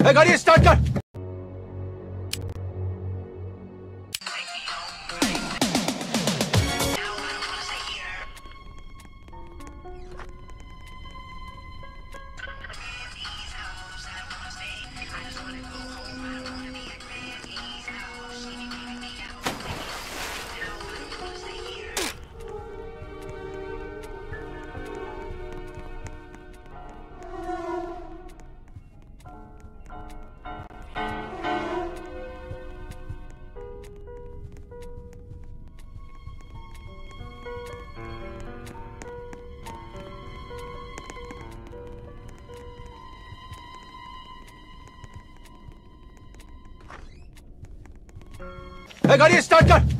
गाड़ी स्टार्ट कर। गाड़ी स्टार्ट कर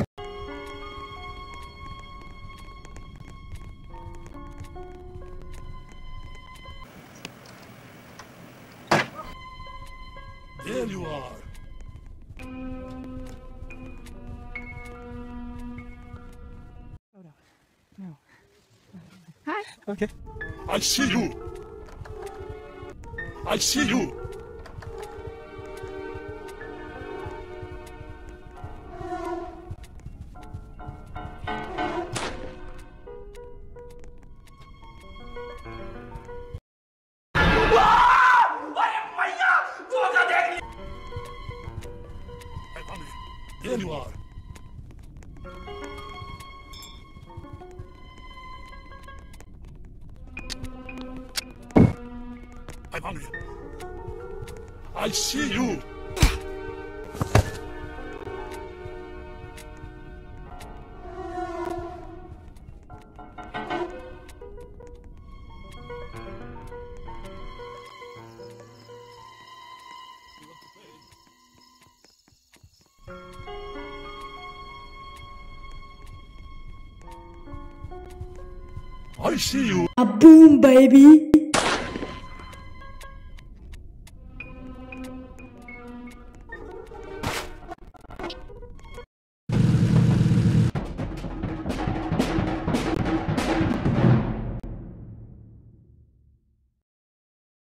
There you are. Hi. Okay. I see you. I see you. There you are. I'm hungry. I see you. I see you. A boom, baby.